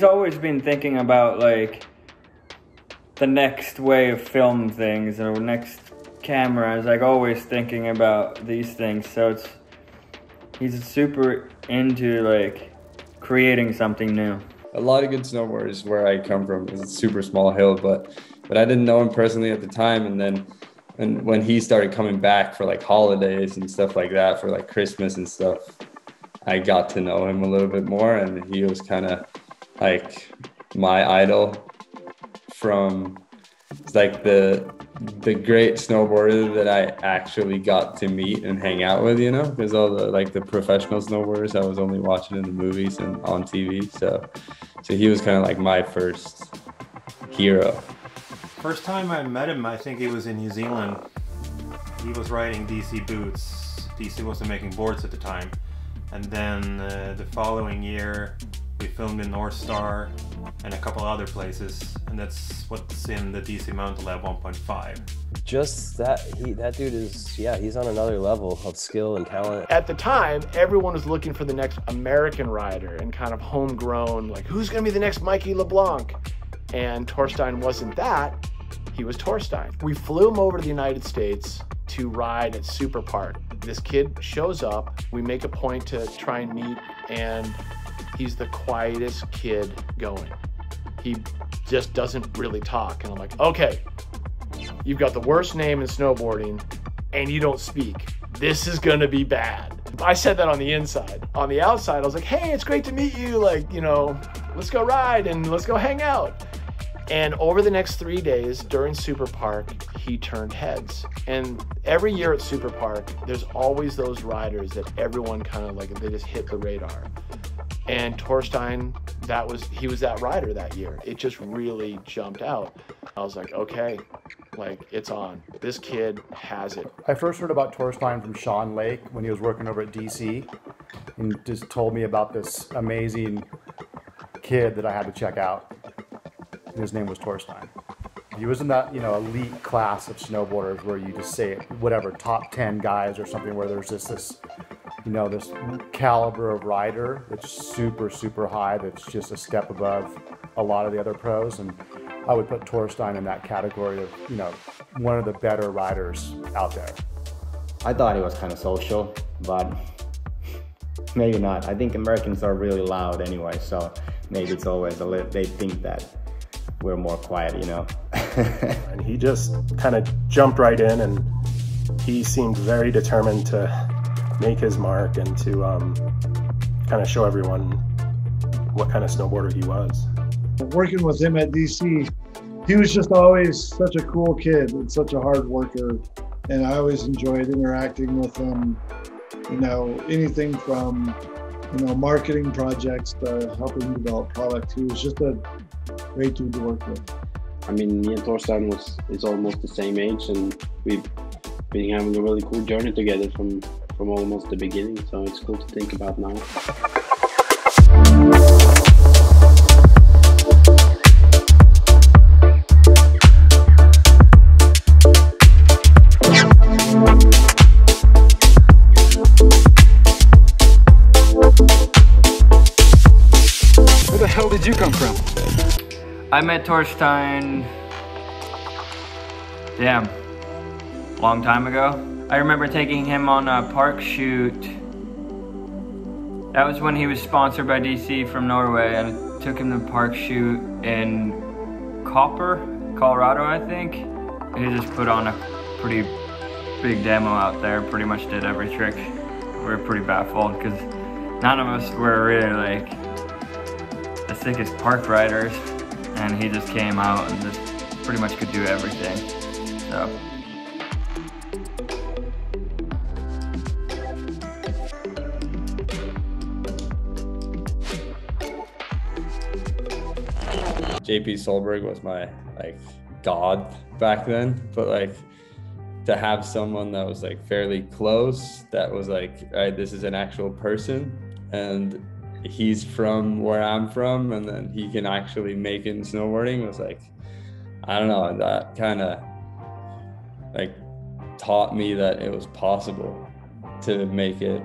he's always been thinking about like the next way of film things or next cameras. Like always thinking about these things. So it's he's super into like creating something new. A lot of good snowboarders where I come from is a super small hill, but but I didn't know him personally at the time, and then and when he started coming back for like holidays and stuff like that for like Christmas and stuff, I got to know him a little bit more, and he was kind of like my idol from like the the great snowboarder that I actually got to meet and hang out with, you know, because all the like the professional snowboarders I was only watching in the movies and on TV. So, so he was kind of like my first hero. First time I met him, I think he was in New Zealand. He was riding DC boots. DC wasn't making boards at the time. And then uh, the following year, we filmed in North Star and a couple other places, and that's what's in the DC Mountain Lab 1.5. Just that he that dude is yeah he's on another level of skill and talent. At the time, everyone was looking for the next American rider and kind of homegrown, like who's going to be the next Mikey LeBlanc, and Torstein wasn't that. He was Torstein. We flew him over to the United States to ride at Super Park. This kid shows up. We make a point to try and meet, and he's the quietest kid going. He just doesn't really talk. And I'm like, okay, you've got the worst name in snowboarding and you don't speak. This is gonna be bad. I said that on the inside. On the outside, I was like, hey, it's great to meet you. Like, you know, let's go ride and let's go hang out. And over the next three days during Super Park, he turned heads. And every year at Super Park, there's always those riders that everyone kind of like, they just hit the radar. And Torstein, that was he was that rider that year. It just really jumped out. I was like, okay, like it's on. This kid has it. I first heard about Torstein from Sean Lake when he was working over at DC, and just told me about this amazing kid that I had to check out. And his name was Torstein. He was in that you know elite class of snowboarders where you just say whatever top ten guys or something where there's just this you know, this caliber of rider that's super, super high, that's just a step above a lot of the other pros. And I would put Torstein in that category of, you know, one of the better riders out there. I thought he was kind of social, but maybe not. I think Americans are really loud anyway, so maybe it's always a little, they think that we're more quiet, you know. and he just kind of jumped right in and he seemed very determined to make his mark and to um, kind of show everyone what kind of snowboarder he was. Working with him at DC, he was just always such a cool kid and such a hard worker. And I always enjoyed interacting with him. You know, anything from, you know, marketing projects to helping develop product. He was just a great dude to work with. I mean, me and Torstein was is almost the same age, and we've been having a really cool journey together from from almost the beginning, so it's cool to think about now. Where the hell did you come from? I met Torstein, damn, long time ago. I remember taking him on a park shoot. That was when he was sponsored by DC from Norway and took him to park shoot in Copper, Colorado, I think. He just put on a pretty big demo out there, pretty much did every trick. We were pretty baffled because none of us were really like the sickest park riders and he just came out and just pretty much could do everything. So JP Solberg was my like god back then, but like to have someone that was like fairly close, that was like, all right, this is an actual person, and he's from where I'm from, and then he can actually make it in snowboarding was like, I don't know, that kind of like taught me that it was possible to make it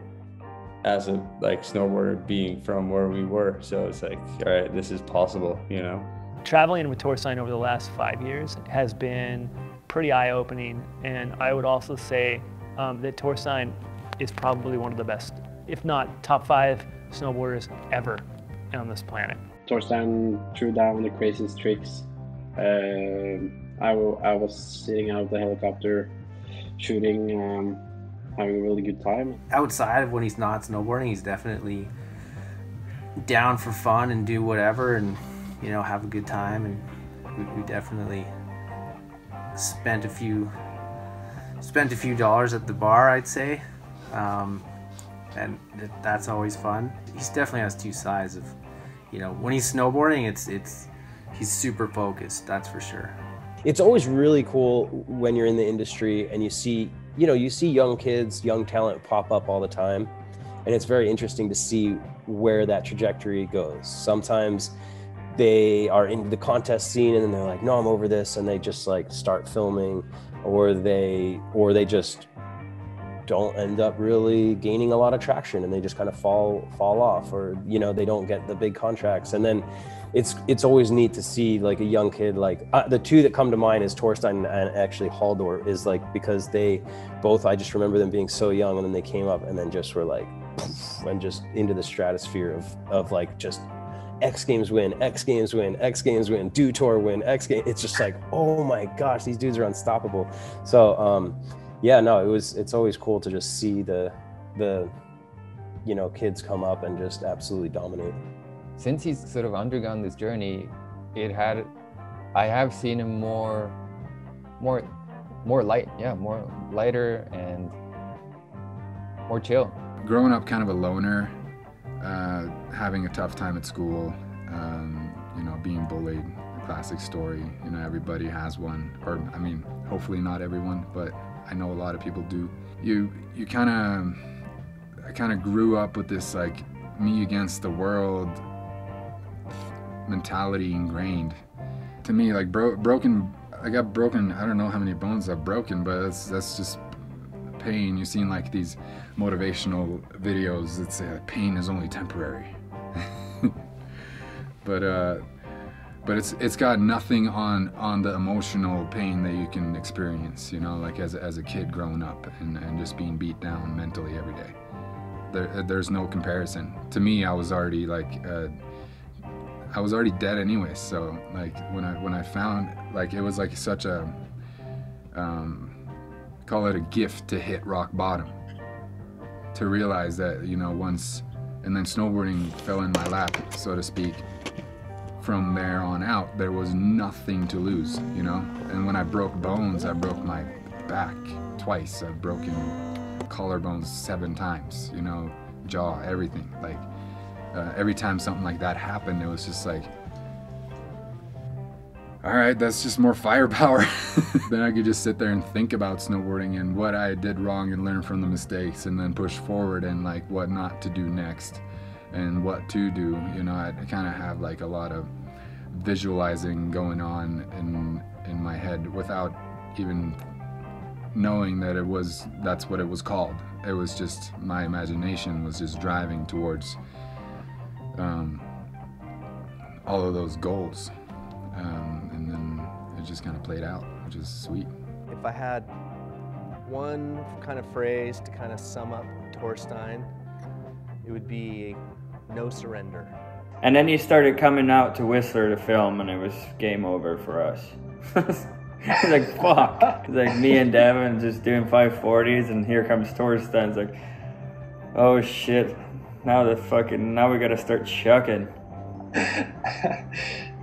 as a like snowboarder being from where we were. So it's like, all right, this is possible, you know. Traveling with Torstein over the last five years has been pretty eye-opening, and I would also say um, that Torstein is probably one of the best, if not top five snowboarders ever on this planet. Torstein threw down the craziest tricks. Uh, I, I was sitting out of the helicopter shooting, um, having a really good time. Outside of when he's not snowboarding, he's definitely down for fun and do whatever and you know have a good time. And we, we definitely spent a few spent a few dollars at the bar, I'd say, um, and that's always fun. He definitely has two sides of, you know, when he's snowboarding, it's it's he's super focused. That's for sure it's always really cool when you're in the industry and you see you know you see young kids young talent pop up all the time and it's very interesting to see where that trajectory goes sometimes they are in the contest scene and then they're like no i'm over this and they just like start filming or they or they just don't end up really gaining a lot of traction and they just kind of fall fall off or you know they don't get the big contracts. And then it's it's always neat to see like a young kid like uh, the two that come to mind is Torstein and actually Halldor is like because they both I just remember them being so young and then they came up and then just were like and just into the stratosphere of of like just X Games win, X Games win, X Games win, Dew Tour win, X Games. It's just like, oh my gosh, these dudes are unstoppable. So, um, yeah, no, it was. It's always cool to just see the, the, you know, kids come up and just absolutely dominate since he's sort of undergone this journey, it had, I have seen him more, more, more light, yeah, more lighter and more chill. Growing up kind of a loner, uh, having a tough time at school, um, you know, being bullied, classic story. You know, everybody has one, or I mean, hopefully not everyone, but I know a lot of people do. You, you kind of, I kind of grew up with this like me against the world mentality ingrained. To me, like bro- broken, I got broken. I don't know how many bones I've broken, but that's that's just pain. You've seen like these motivational videos that say pain is only temporary. but uh, but it's it's got nothing on on the emotional pain that you can experience. You know, like as as a kid growing up and, and just being beat down mentally every day. There, there's no comparison. To me, I was already like. Uh, I was already dead anyway. So like when I when I found like it was like such a um, call it a gift to hit rock bottom. To realize that you know once and then snowboarding fell in my lap, so to speak. From there on out, there was nothing to lose, you know. And when I broke bones, I broke my back twice. I've broken collarbones seven times, you know, jaw, everything. Like uh, every time something like that happened, it was just like, all right, that's just more firepower. then I could just sit there and think about snowboarding and what I did wrong and learn from the mistakes and then push forward and like what not to do next and what to do. You know, I kind of have like a lot of visualizing going on in in my head without even knowing that it was that's what it was called. It was just my imagination was just driving towards um, all of those goals. Um, it just kind of played out, which is sweet. If I had one kind of phrase to kind of sum up Torstein, it would be no surrender. And then he started coming out to Whistler to film, and it was game over for us. He's like, fuck. It's like me and Devin just doing 540s, and here comes Torstein. It's like, oh shit, now the fucking now we gotta start chucking.